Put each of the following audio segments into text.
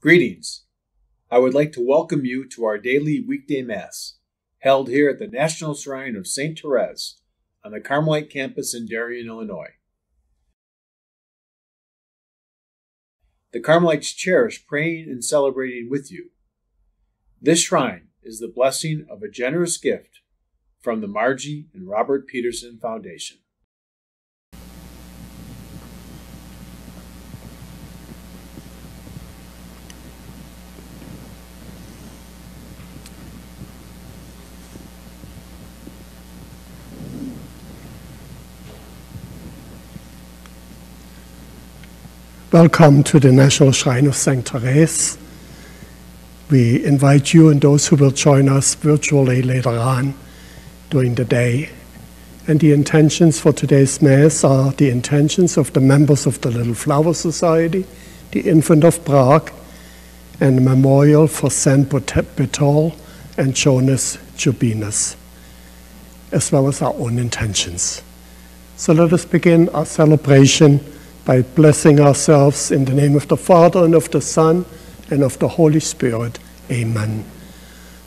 Greetings. I would like to welcome you to our daily weekday Mass, held here at the National Shrine of St. Therese on the Carmelite campus in Darien, Illinois. The Carmelites cherish praying and celebrating with you. This shrine is the blessing of a generous gift from the Margie and Robert Peterson Foundation. Welcome to the National Shrine of St. Therese. We invite you and those who will join us virtually later on during the day. And the intentions for today's Mass are the intentions of the members of the Little Flower Society, the Infant of Prague, and a memorial for Saint Bertol and Jonas Jubinus, as well as our own intentions. So let us begin our celebration by blessing ourselves in the name of the Father and of the Son and of the Holy Spirit. Amen.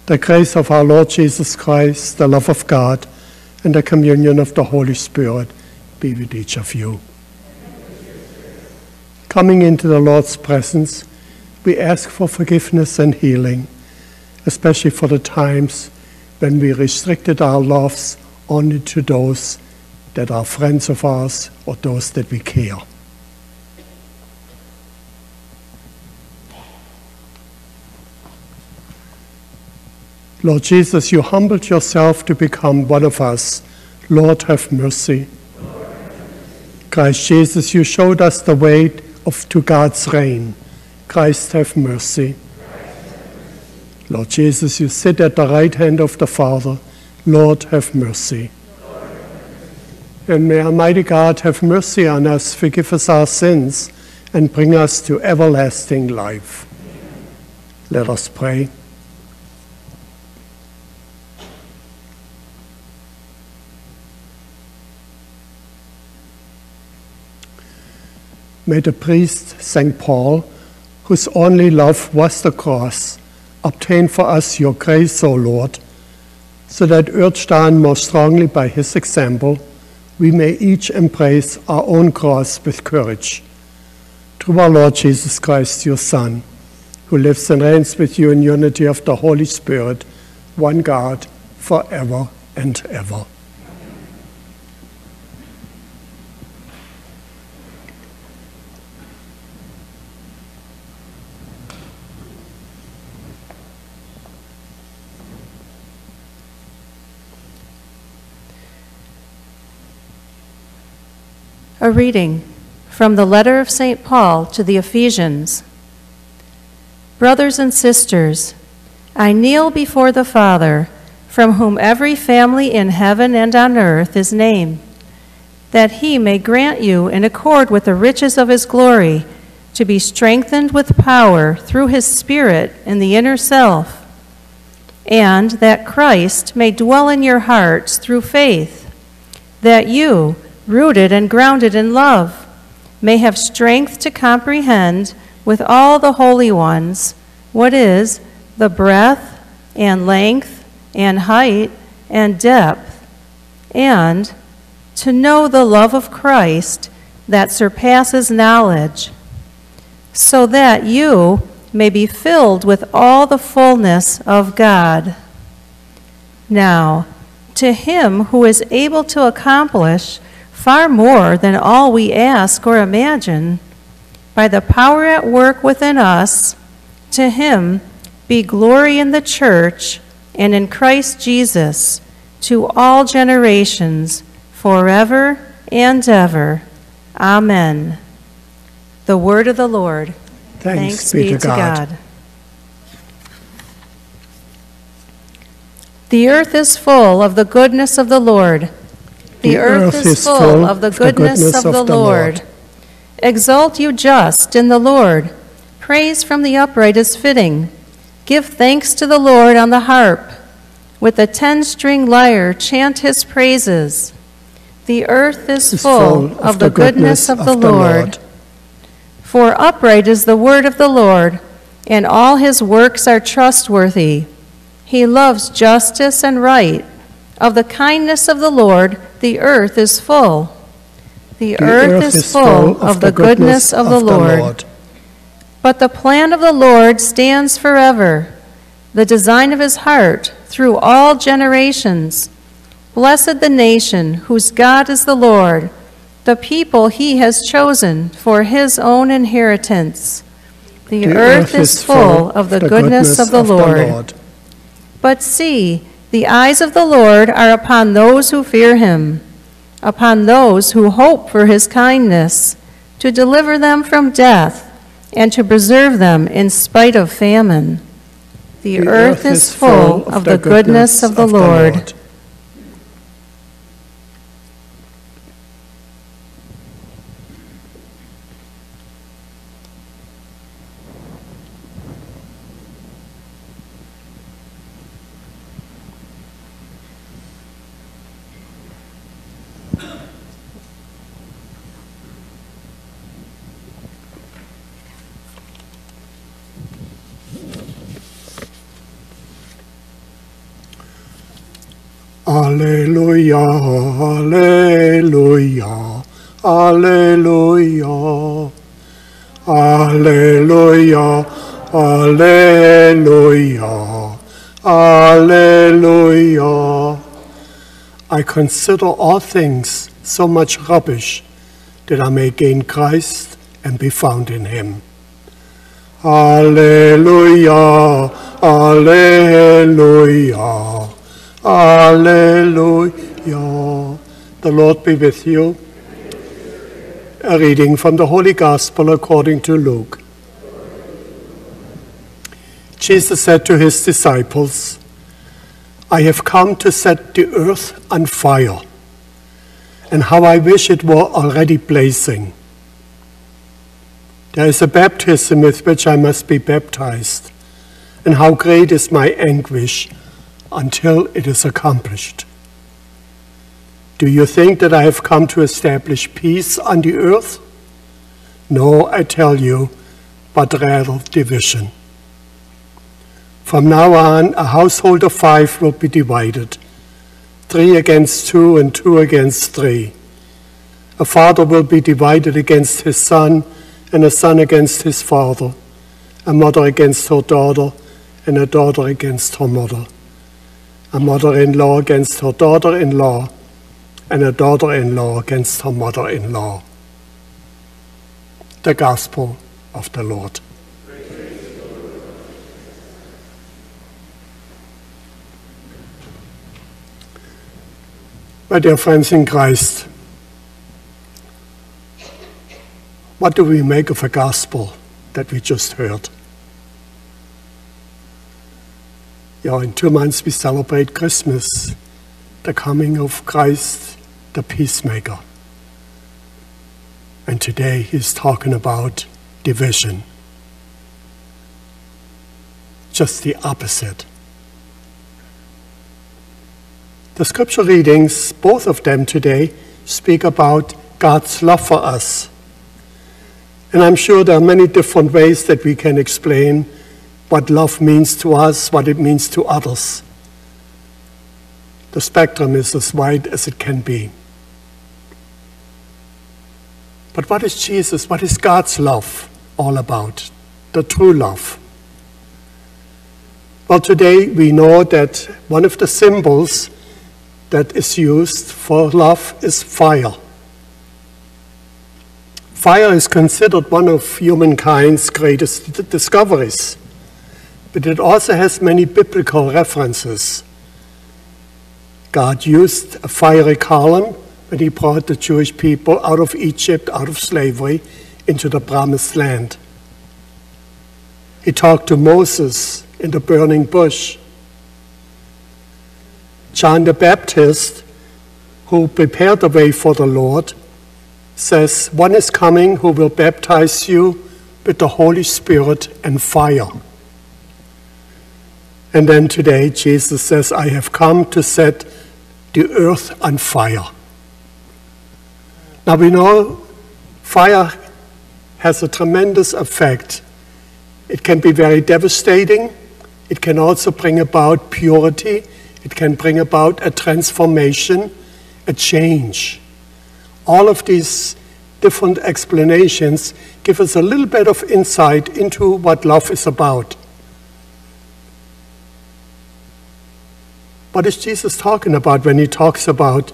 The grace of our Lord Jesus Christ, the love of God, and the communion of the Holy Spirit be with each of you. Coming into the Lord's presence, we ask for forgiveness and healing, especially for the times when we restricted our loves only to those that are friends of ours or those that we care. Lord Jesus, you humbled yourself to become one of us. Lord, have mercy. Christ Jesus, you showed us the way of, to God's reign. Christ, have mercy. Lord Jesus, you sit at the right hand of the Father. Lord, have mercy. And may Almighty God have mercy on us, forgive us our sins, and bring us to everlasting life. Let us pray. May the priest St. Paul, whose only love was the cross, obtain for us your grace, O Lord, so that urged on more strongly by his example, we may each embrace our own cross with courage. Through our Lord Jesus Christ, your Son, who lives and reigns with you in unity of the Holy Spirit, one God, forever and ever. Reading from the letter of St. Paul to the Ephesians. Brothers and sisters, I kneel before the Father, from whom every family in heaven and on earth is named, that he may grant you, in accord with the riches of his glory, to be strengthened with power through his Spirit in the inner self, and that Christ may dwell in your hearts through faith, that you, rooted and grounded in love, may have strength to comprehend with all the holy ones what is the breadth and length and height and depth, and to know the love of Christ that surpasses knowledge, so that you may be filled with all the fullness of God. Now, to him who is able to accomplish far more than all we ask or imagine, by the power at work within us, to him be glory in the church and in Christ Jesus to all generations, forever and ever. Amen. The word of the Lord. Thanks, Thanks be, to, God. God. The earth is full of the goodness of the Lord. The, earth, earth, is full of the goodness, the goodness of, of, the, Lord. Lord. Exalt you just in the Lord. Praise from the upright is fitting. Give thanks to the Lord on the harp. With a ten string lyre, chant his praises. The earth is, is full, full, of, the goodness, goodness of, the, of Lord. Lord. For upright is the word of the Lord, and all his works are trustworthy. He loves justice and right. Of the kindness of the Lord, the earth is full. The, The earth, is full of the goodness of the Lord. But the plan of the Lord stands forever, the design of his heart through all generations. Blessed the nation whose God is the Lord, the people he has chosen for his own inheritance. The, earth, is full of the goodness of the Lord. But see, the eyes of the Lord are upon those who fear him, upon those who hope for his kindness, to deliver them from death and to preserve them in spite of famine. The, earth, is full of the goodness of the Lord. Alleluia, Alleluia, Alleluia, Alleluia, Alleluia, Alleluia. I consider all things so much rubbish that I may gain Christ and be found in him. Alleluia, Alleluia. Alleluia. The Lord be with you. A reading from the Holy Gospel according to Luke. Jesus said to his disciples, I have come to set the earth on fire, and how I wish it were already blazing. There is a baptism with which I must be baptized, and how great is my anguish until it is accomplished. Do you think that I have come to establish peace on the earth? No, I tell you, but rather division. From now on, a household of five will be divided three against two, and two against three. A father will be divided against his son, and a son against his father, a mother against her daughter, and a daughter against her mother a mother in law against her daughter in law, and a daughter in law against her mother in law. The Gospel of the Lord. My dear friends in Christ, what do we make of a gospel that we just heard? Yeah, in two months we celebrate Christmas, the coming of Christ, the peacemaker. And today he's talking about division. Just the opposite. The scripture readings, both of them today, speak about God's love for us. And I'm sure there are many different ways that we can explain what love means to us, what it means to others. The spectrum is as wide as it can be. But what is Jesus, what is God's love all about? The true love. Well, today we know that one of the symbols that is used for love is fire. Fire is considered one of humankind's greatest discoveries, but it also has many biblical references. God used a fiery column when he brought the Jewish people out of Egypt, out of slavery, into the promised land. He talked to Moses in the burning bush. John the Baptist, who prepared the way for the Lord, says, One is coming who will baptize you with the Holy Spirit and fire. And then today, Jesus says, I have come to set the earth on fire. Now we know fire has a tremendous effect It can be very devastating. It can also bring about purity. It can bring about a transformation, a change. All of these different explanations give us a little bit of insight into what love is about. What is Jesus talking about when he talks about,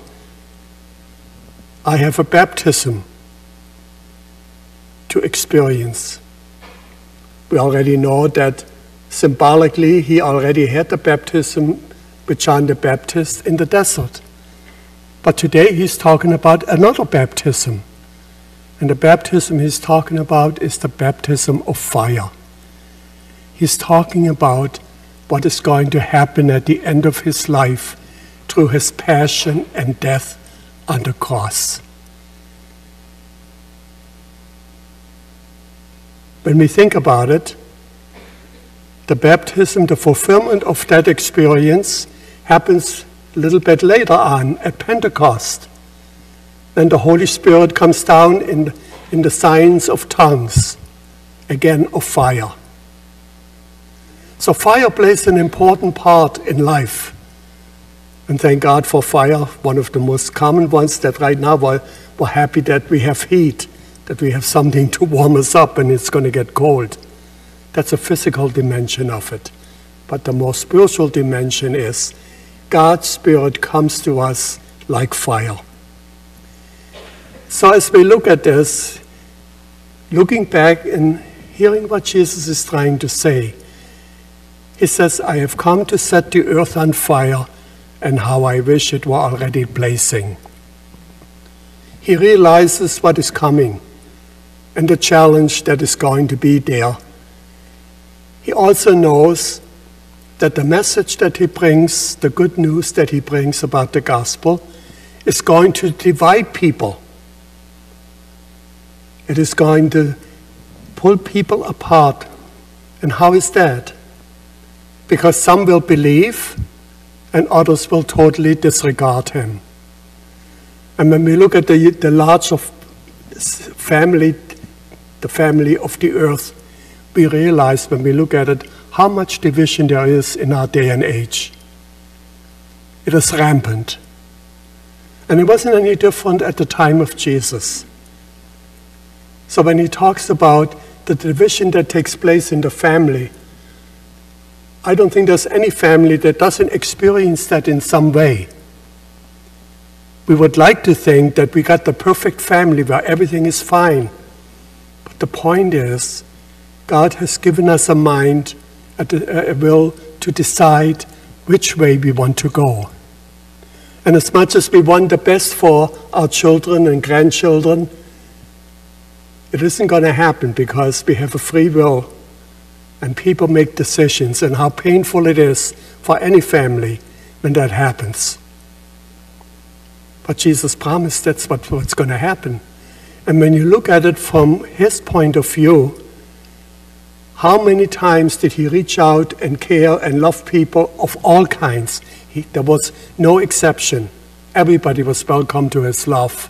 I have a baptism to experience? We already know that symbolically he already had the baptism with John the Baptist in the desert. But today he's talking about another baptism. And the baptism he's talking about is the baptism of fire. He's talking about what is going to happen at the end of his life through his passion and death the cross. When we think about it, the baptism, the fulfillment of that experience, happens a little bit later on at Pentecost. When the Holy Spirit comes down in, in the signs of tongues, again of fire. So fire plays an important part in life. And thank God for fire, one of the most common ones that right now we're, we're happy that we have heat, that we have something to warm us up and it's going to get cold. That's a physical dimension of it. But the more spiritual dimension is God's Spirit comes to us like fire. So as we look at this, looking back and hearing what Jesus is trying to say, he says, I have come to set the earth on fire, and how I wish it were already blazing. He realizes what is coming and the challenge that is going to be there. He also knows that the message that he brings, the good news that he brings about the gospel, is going to divide people. It is going to pull people apart. And how is that? because some will believe and others will totally disregard him. And when we look at the, the large of family, the family of the earth, we realize when we look at it how much division there is in our day and age. It is rampant. And it wasn't any different at the time of Jesus. So when he talks about the division that takes place in the family, I don't think there's any family that doesn't experience that in some way. We would like to think that we got the perfect family where everything is fine. But the point is, God has given us a mind, a, will to decide which way we want to go. And as much as we want the best for our children and grandchildren, it isn't going to happen because we have a free will and people make decisions and how painful it is for any family when that happens. But Jesus promised that's what, what's going to happen. And when you look at it from his point of view, how many times did he reach out and care and love people of all kinds? He, there was no exception. Everybody was welcome to his love.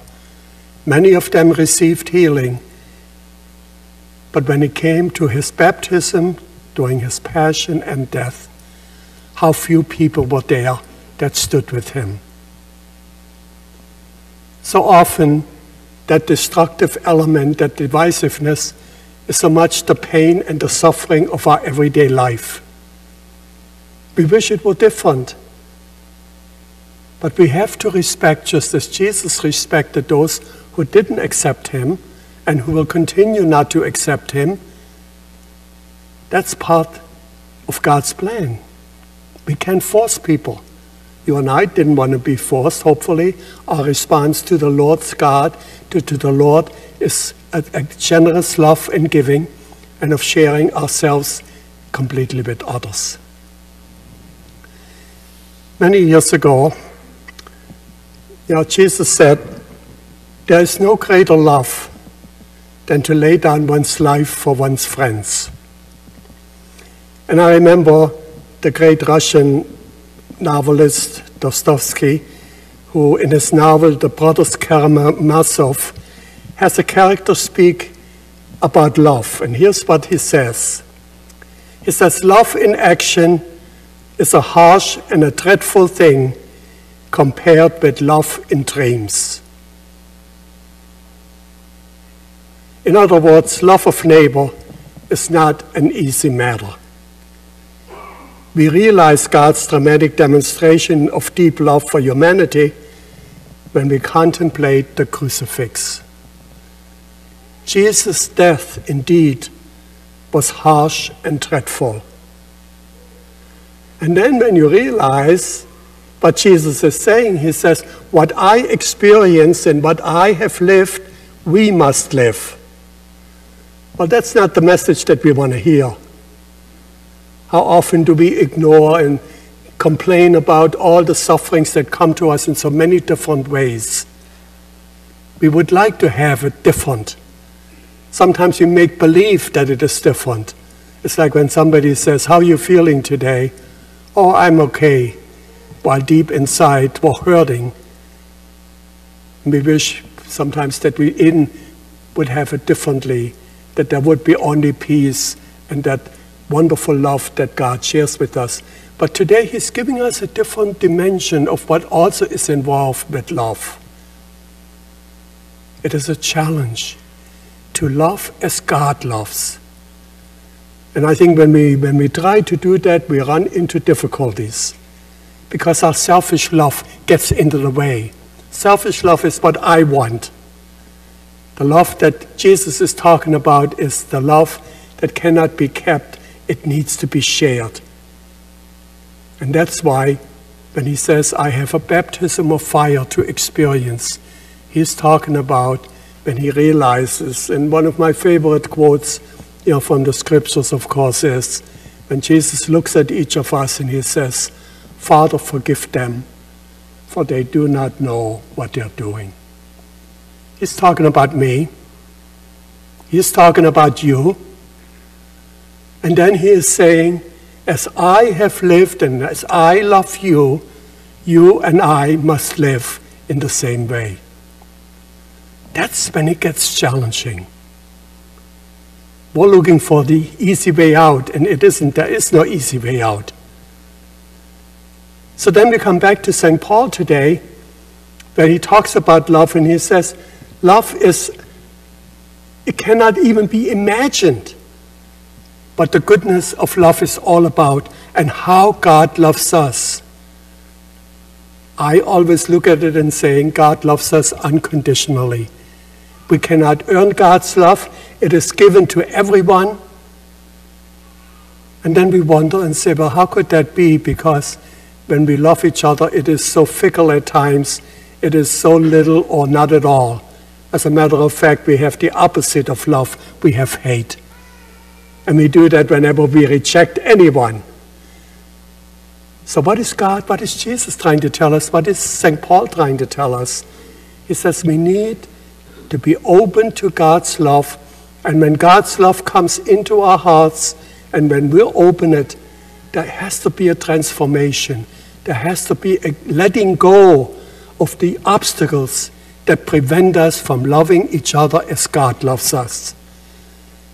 Many of them received healing. But when it came to his baptism, during his passion and death, how few people were there that stood with him. So often, that destructive element, that divisiveness, is so much the pain and the suffering of our everyday life. We wish it were different. But we have to respect, just as Jesus respected those who didn't accept him and who will continue not to accept him. That's part of God's plan. We can't force people. You and I didn't want to be forced. Hopefully, our response to the Lord's God, to, to the Lord, is a, a generous love and giving and of sharing ourselves completely with others. Many years ago, you know, Jesus said, There is no greater love than to lay down one's life for one's friends. And I remember the great Russian novelist Dostoevsky, who in his novel The Brothers Karamazov has a character speak about love. And here's what he says He says, Love in action is a harsh and a dreadful thing compared with love in dreams. In other words, love of neighbor is not an easy matter. We realize God's dramatic demonstration of deep love for humanity when we contemplate the crucifix. Jesus' death, indeed, was harsh and dreadful. And then when you realize what Jesus is saying, he says, What I experience and what I have lived, we must live. Well, that's not the message that we want to hear. How often do we ignore and complain about all the sufferings that come to us in so many different ways? We would like to have it different. Sometimes we make believe that it is different. It's like when somebody says, How are you feeling today? Oh, I'm okay. While deep inside we're hurting. We wish sometimes that we in would have it differently that there would be only peace and that wonderful love that God shares with us. But today He's giving us a different dimension of what also is involved with love. It is a challenge to love as God loves. And I think when we, when we try to do that, we run into difficulties because our selfish love gets into the way. Selfish love is what I want. The love that Jesus is talking about is the love that cannot be kept, it needs to be shared. And that's why when he says, I have a baptism of fire to experience, he's talking about when he realizes, and one of my favorite quotes you know, from the scriptures, of course, is when Jesus looks at each of us and he says, Father, forgive them, for they do not know what they're doing. He's talking about me. He's talking about you. And then he is saying, As I have lived and as I love you, you and I must live in the same way. That's when it gets challenging. We're looking for the easy way out, and it isn't. There is no easy way out. So then we come back to St. Paul today, where he talks about love, and he says, Love is, it cannot even be imagined But the goodness of love is all about and how God loves us. I always look at it and saying God loves us unconditionally. We cannot earn God's love. It is given to everyone. And then we wonder and say, well, how could that be? Because when we love each other, it is so fickle at times. It is so little or not at all. As a matter of fact, we have the opposite of love. We have hate. And we do that whenever we reject anyone. So, what is God? What is Jesus trying to tell us? What is St. Paul trying to tell us? He says we need to be open to God's love. And when God's love comes into our hearts, and when we open it, there has to be a transformation. There has to be a letting go of the obstacles that prevent us from loving each other as God loves us.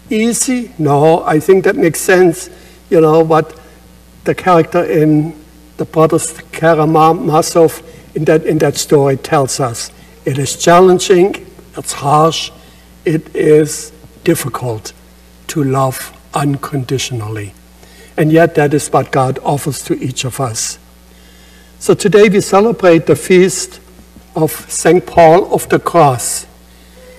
Easy? No, I think that makes sense. You know, what the character in the Brothers Karamazov in that, in that story tells us. It is challenging, it's harsh, it is difficult to love unconditionally. And yet, that is what God offers to each of us. So today we celebrate the feast of St. Paul of the Cross.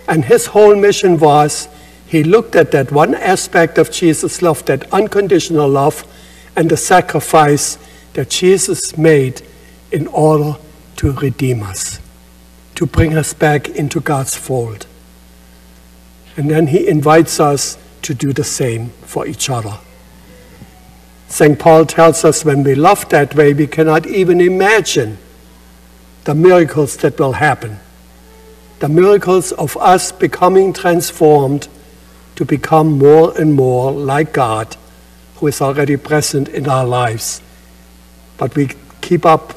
And his whole mission was he looked at that one aspect of Jesus' love, that unconditional love, and the sacrifice that Jesus made in order to redeem us, to bring us back into God's fold. And then he invites us to do the same for each other. St. Paul tells us when we love that way, we cannot even imagine the miracles that will happen. The miracles of us becoming transformed to become more and more like God, who is already present in our lives. But we keep up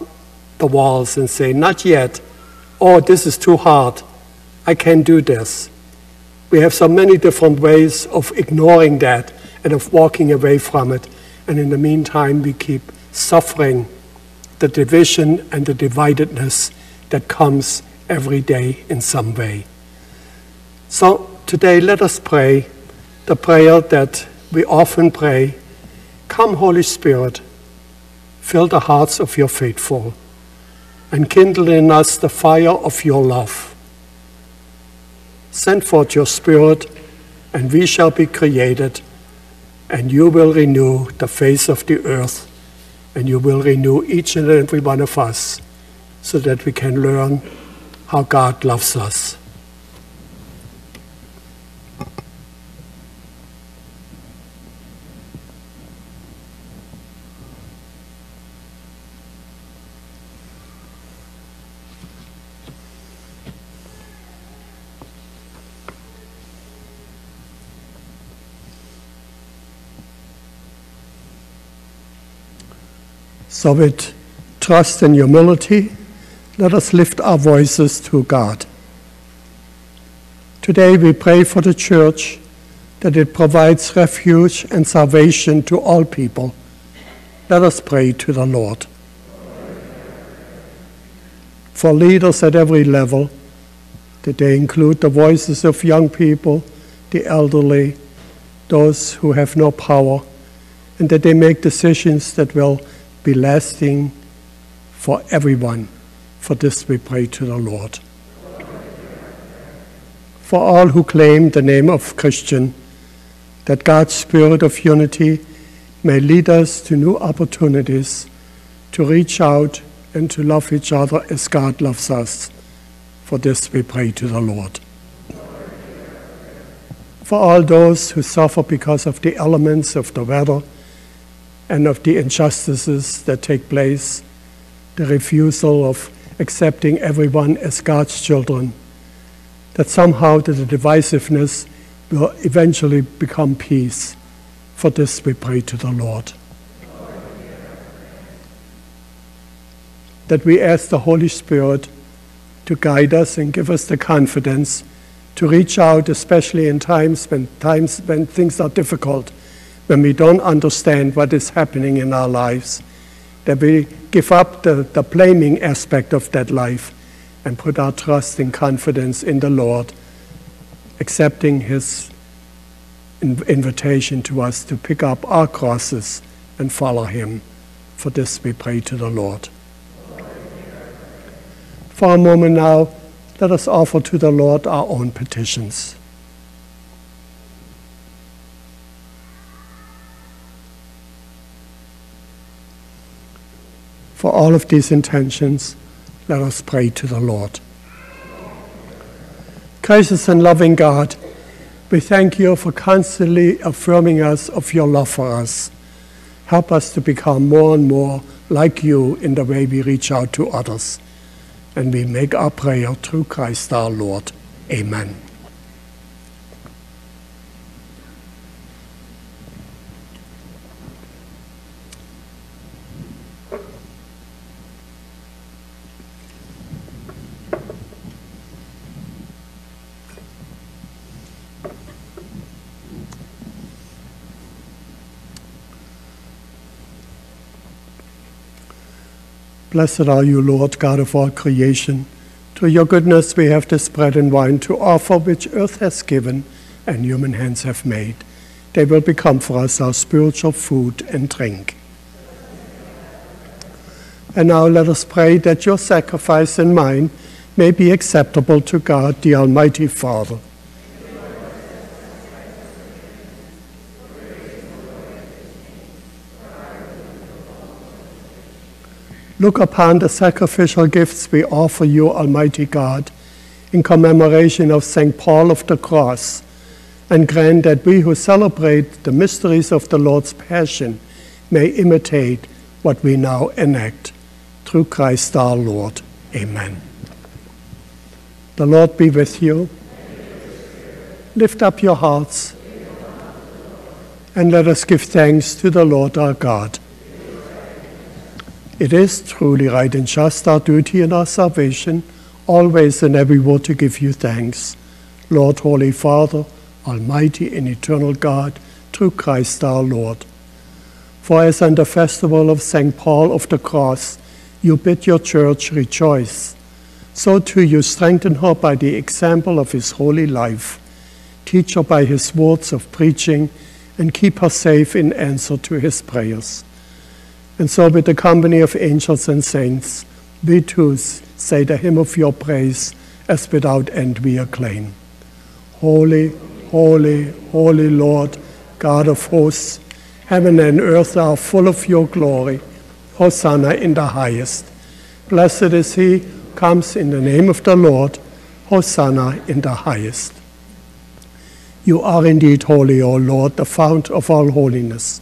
the walls and say, Not yet. Oh, this is too hard. I can't do this. We have so many different ways of ignoring that and of walking away from it. And in the meantime, we keep suffering the division and the dividedness that comes every day in some way. So today, let us pray the prayer that we often pray Come, Holy Spirit, fill the hearts of your faithful, and kindle in us the fire of your love. Send forth your Spirit, and we shall be created, and you will renew the face of the earth, and you will renew each and every one of us so that we can learn how God loves us. So, with trust and humility, let us lift our voices to God. Today we pray for the church that it provides refuge and salvation to all people. Let us pray to the Lord. For leaders at every level, that they include the voices of young people, the elderly, those who have no power, and that they make decisions that will be lasting for everyone. For this we pray to the Lord. For all who claim the name of Christian, that God's spirit of unity may lead us to new opportunities to reach out and to love each other as God loves us. For this we pray to the Lord. For all those who suffer because of the elements of the weather and of the injustices that take place, the refusal of accepting everyone as God's children, that somehow the divisiveness will eventually become peace. For this we pray to the Lord. That we ask the Holy Spirit to guide us and give us the confidence to reach out, especially in times when times when things are difficult, when we don't understand what is happening in our lives, that we give up the, the blaming aspect of that life and put our trust and confidence in the Lord, accepting His invitation to us to pick up our crosses and follow Him. For this we pray to the Lord. For a moment now, let us offer to the Lord our own petitions. For all of these intentions, let us pray to the Lord. Gracious and loving God, we thank you for constantly affirming us of your love for us. Help us to become more and more like you in the way we reach out to others. And we make our prayer through Christ our Lord. Amen. Blessed are you, Lord God of all creation. To your goodness we have this bread and wine to offer, which earth has given and human hands have made. They will become for us our spiritual food and drink. And now let us pray that your sacrifice and mine may be acceptable to God, the Almighty Father. Look upon the sacrificial gifts we offer you, Almighty God, in commemoration of St. Paul of the Cross, and grant that we who celebrate the mysteries of the Lord's Passion may imitate what we now enact. Through Christ our Lord. Amen. The Lord be with you. Lift up your hearts, and let us give thanks to the Lord our God. It is truly right and just our duty and our salvation, always and everywhere to give you thanks. Lord, Holy Father, Almighty and eternal God, through Christ our Lord. For as on the festival of St. Paul of the Cross, you bid your church rejoice, so too you strengthen her by the example of his holy life, teach her by his words of preaching, and keep her safe in answer to his prayers. And so, with the company of angels and saints, we too say the hymn of your praise as without end we acclaim. Holy, holy, holy Lord, God of hosts, heaven and earth are full of your glory. Hosanna in the highest. Blessed is he who comes in the name of the Lord. Hosanna in the highest. You are indeed holy, O Lord, the fount of all holiness.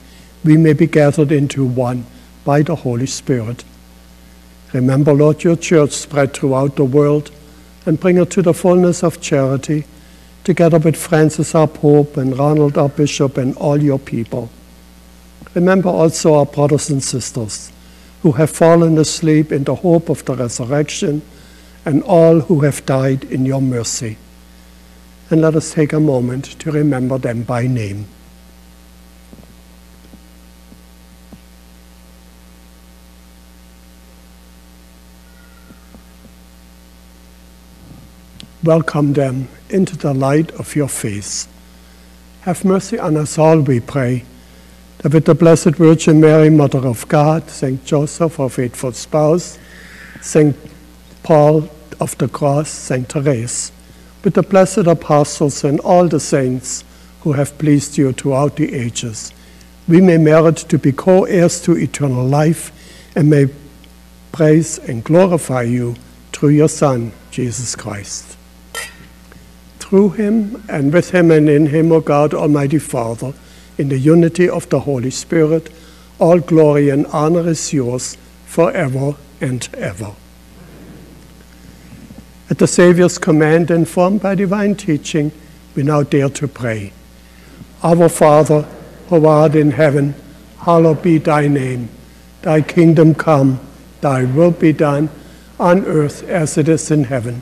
we may be gathered into one by the Holy Spirit. Remember, Lord, your church spread throughout the world and bring her to the fullness of charity, together with Francis our Pope and Ronald our Bishop and all your people. Remember also our brothers and sisters who have fallen asleep in the hope of the resurrection and all who have died in your mercy. And let us take a moment to remember them by name. Welcome them into the light of your face. Have mercy on us all, we pray, that with the Blessed Virgin Mary, Mother of God, St. Joseph, our faithful spouse, St. Paul of the Cross, St. Therese, with the blessed apostles and all the saints who have pleased you throughout the ages, we may merit to be co heirs to eternal life and may praise and glorify you through your Son, Jesus Christ through him and with him and in him, O God, Almighty Father, in the unity of the Holy Spirit, all glory and honor is yours forever and ever. At the Saviour's command, informed by divine teaching, we now dare to pray. Our Father, who art in heaven, hallowed be thy name. Thy kingdom come, thy will be done, on earth as it is in heaven.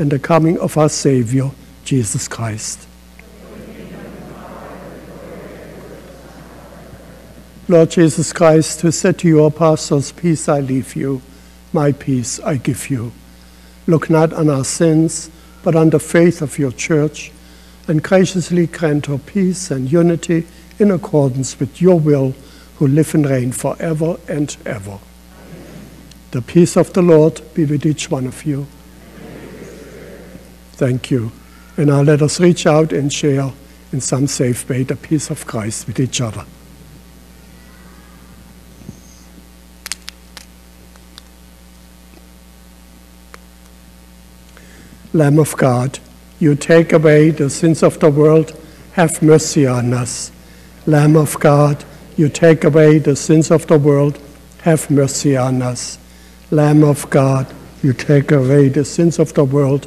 and the coming of our Savior, Jesus Christ. Lord Jesus Christ, who said to your apostles, Peace I leave you, my peace I give you. Look not on our sins, but on the faith of your church, and graciously grant her peace and unity in accordance with your will, who live and reign forever and ever. The peace of the Lord be with each one of you. Thank you. And now let us reach out and share in some safe way the peace of Christ with each other. Lamb of God, you take away the sins of the world, have mercy on us. Lamb of God, you take away the sins of the world, have mercy on us. Lamb of God, you take away the sins of the world,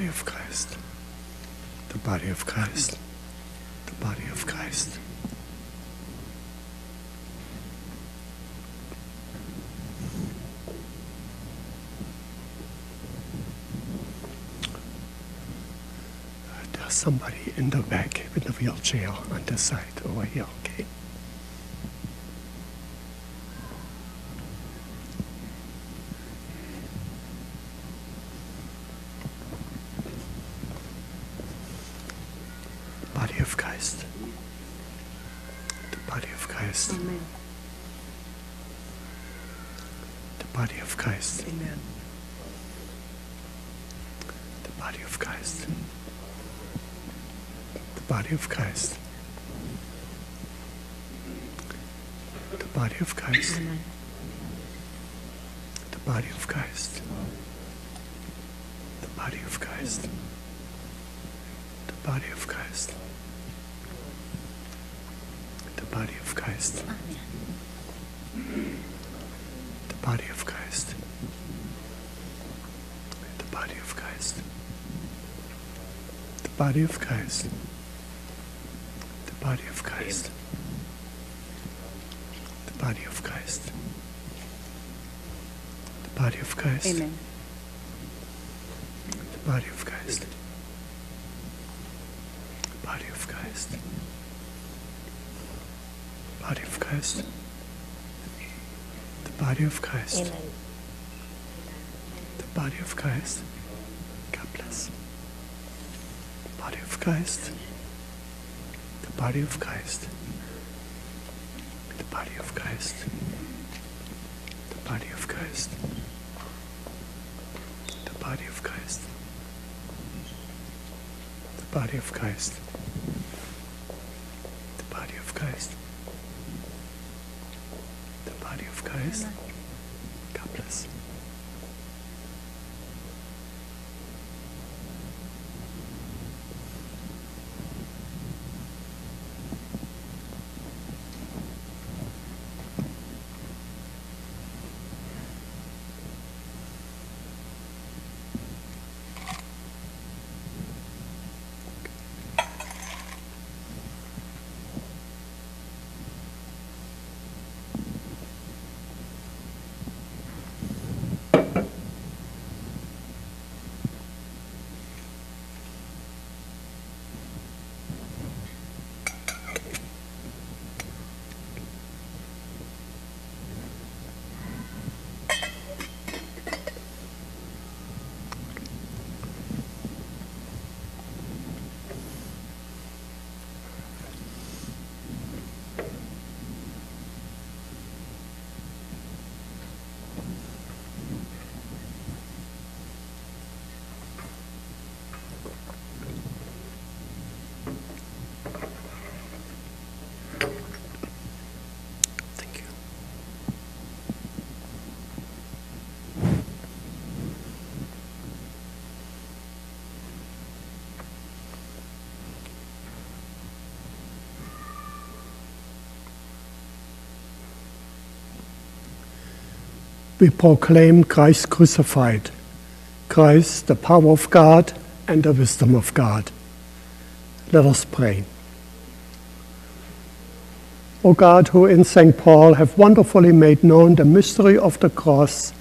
Body of Christ. The body of Christ. The body of Christ. There's somebody in the back with a wheelchair on the side over here, okay? body of Christ. The body of Christ. Amen. The body of Christ. Amen. The body of Christ. The body of Christ. The body of Christ. Amen. The body of Christ. The body of Christ. The body of Christ. The body of Christ. The body of Christ. The body of Christ. The body of Christ. The body of Christ. The body of Christ. The body of Christ. Amen. The body of Christ. The body of Christ. Body of Christ. The body of Christ. The body of Christ. God bless. The body of Christ. The body of Christ. The body of Christ. The body of Christ. The body of Christ. The body of Christ. Nice. We proclaim Christ crucified, Christ, the power of God and the wisdom of God. Let us pray. O God, who in St. Paul have wonderfully made known the mystery of the cross,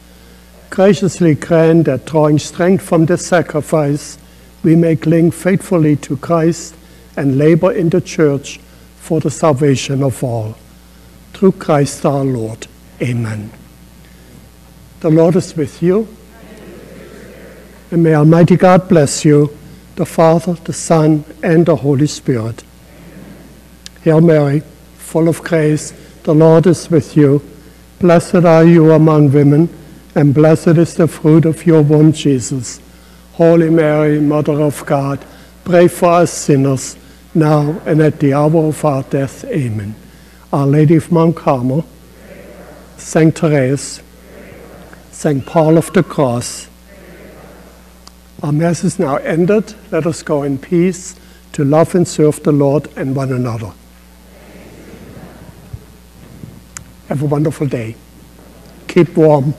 graciously grant that drawing strength from this sacrifice, we may cling faithfully to Christ and labor in the church for the salvation of all. Through Christ our Lord. Amen. The Lord is with you. And may Almighty God bless you, the Father, the Son, and the Holy Spirit. Hail Mary, full of grace, the Lord is with you. Blessed are you among women, and blessed is the fruit of your womb, Jesus. Holy Mary, Mother of God, pray for us sinners, now and at the hour of our death. Amen. Our Lady of Mount Carmel, Saint Therese, Saint Paul of the Cross. Our Mass is now ended. Let us go in peace to love and serve the Lord and one another. Have a wonderful day. Keep warm.